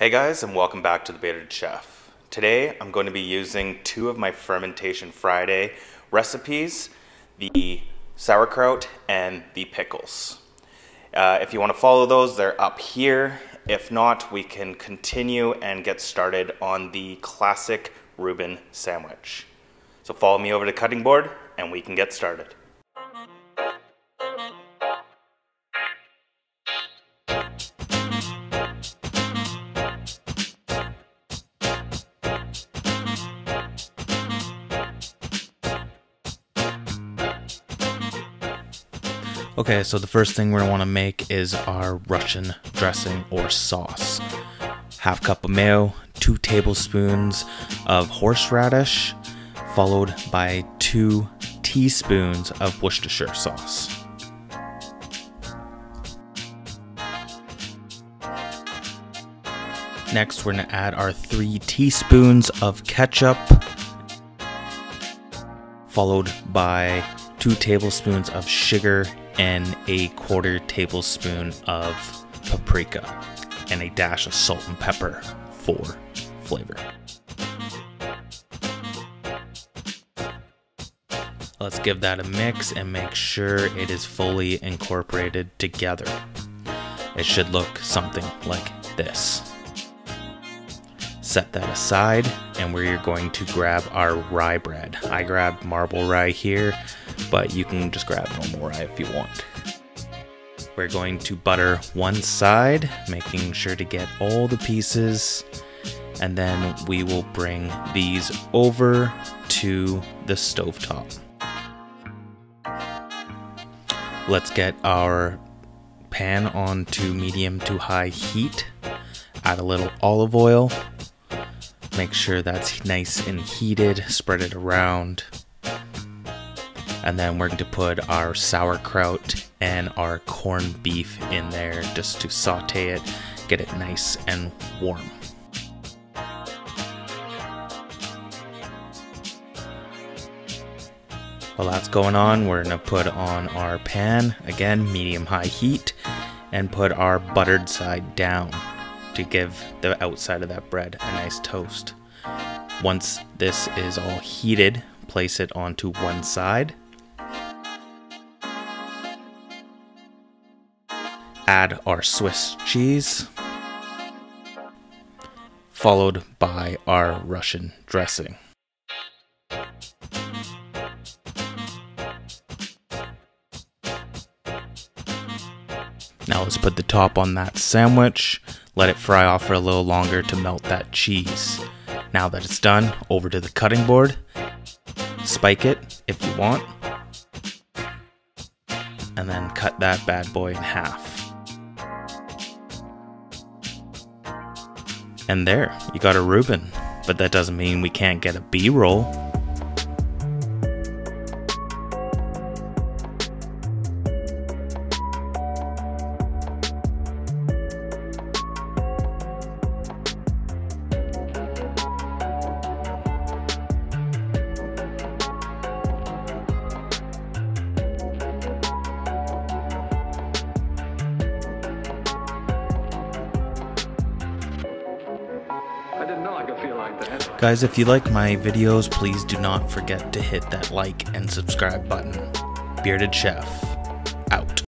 Hey guys, and welcome back to the Bearded Chef. Today I'm going to be using two of my Fermentation Friday recipes, the sauerkraut and the pickles. Uh, if you want to follow those, they're up here. If not, we can continue and get started on the classic Reuben sandwich. So follow me over to the cutting board and we can get started. Okay, so the first thing we're gonna want to make is our Russian dressing or sauce. Half cup of mayo, two tablespoons of horseradish, followed by two teaspoons of Worcestershire sauce. Next, we're gonna add our three teaspoons of ketchup, followed by two tablespoons of sugar and a quarter tablespoon of paprika and a dash of salt and pepper for flavor. Let's give that a mix and make sure it is fully incorporated together. It should look something like this. Set that aside and we're going to grab our rye bread. I grabbed marble rye here but you can just grab normal rye if you want. We're going to butter one side, making sure to get all the pieces, and then we will bring these over to the stovetop. Let's get our pan on to medium to high heat. Add a little olive oil. Make sure that's nice and heated. Spread it around. And then we're going to put our sauerkraut and our corned beef in there just to saute it, get it nice and warm. While that's going on, we're going to put on our pan, again, medium high heat, and put our buttered side down to give the outside of that bread a nice toast. Once this is all heated, place it onto one side add our Swiss cheese, followed by our Russian dressing. Now let's put the top on that sandwich, let it fry off for a little longer to melt that cheese. Now that it's done, over to the cutting board, spike it if you want, and then cut that bad boy in half. And there, you got a Reuben. But that doesn't mean we can't get a B-roll. Guys, if you like my videos, please do not forget to hit that like and subscribe button. Bearded Chef.